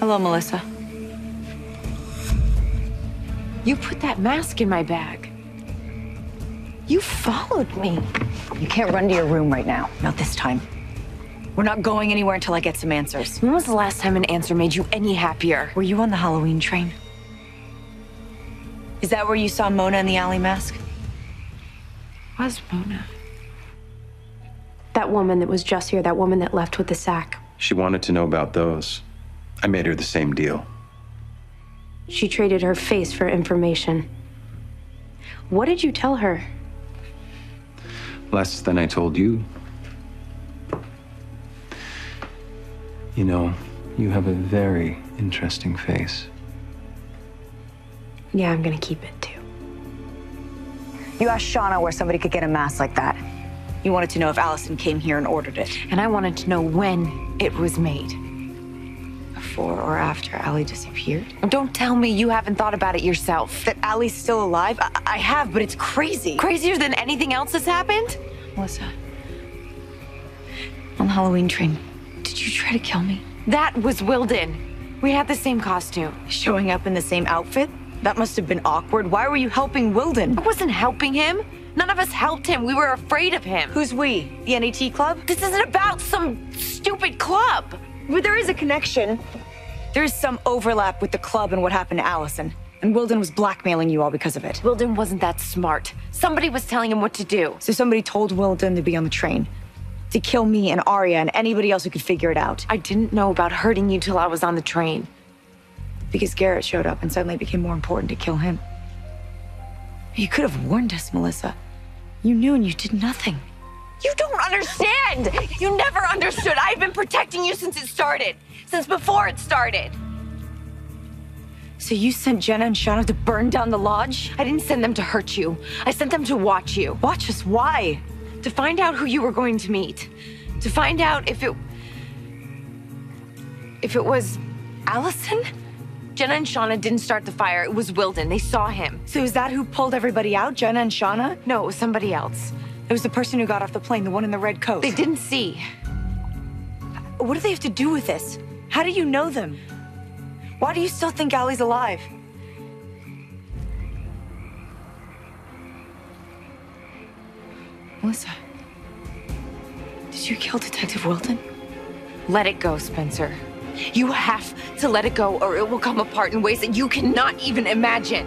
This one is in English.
Hello, Melissa. You put that mask in my bag. You followed me. You can't run to your room right now. Not this time. We're not going anywhere until I get some answers. When was the last time an answer made you any happier? Were you on the Halloween train? Is that where you saw Mona in the Ali mask? Was Mona? That woman that was just here, that woman that left with the sack. She wanted to know about those. I made her the same deal. She traded her face for information. What did you tell her? Less than I told you. You know, you have a very interesting face. Yeah, I'm gonna keep it too. You asked Shauna where somebody could get a mask like that. You wanted to know if Alison came here and ordered it. And I wanted to know when it was made. Before or after Ali disappeared? Don't tell me you haven't thought about it yourself. That Ali's still alive? I, I have, but it's crazy. Crazier than anything else that's happened? Melissa. On the Halloween train, did you try to kill me? That was Wilden. We had the same costume. Showing up in the same outfit? That must have been awkward. Why were you helping Wilden? I wasn't helping him. None of us helped him. We were afraid of him. Who's we? The NET club? This isn't about some stupid club. But there is a connection. There is some overlap with the club and what happened to Alison. And Wilden was blackmailing you all because of it. Wilden wasn't that smart. Somebody was telling him what to do. So somebody told Wilden to be on the train. To kill me and Aria and anybody else who could figure it out. I didn't know about hurting you till I was on the train. Because Garrett showed up and suddenly it became more important to kill him. You could have warned us, Melissa. You knew and you did nothing. You don't understand! You never understood. I've been protecting you since it started. Since before it started. So you sent Jenna and Shauna to burn down the lodge? I didn't send them to hurt you. I sent them to watch you. Watch us, why? To find out who you were going to meet. To find out if it... If it was Alison? Jenna and Shauna didn't start the fire. It was Wilden. They saw him. So is that who pulled everybody out, Jenna and Shauna? No, it was somebody else. It was the person who got off the plane, the one in the red coat. They didn't see. What do they have to do with this? How do you know them? Why do you still think Ali's alive? Melissa, did you kill Detective Wilden? Let it go, Spencer. You have to let it go or it will come apart in ways that you cannot even imagine.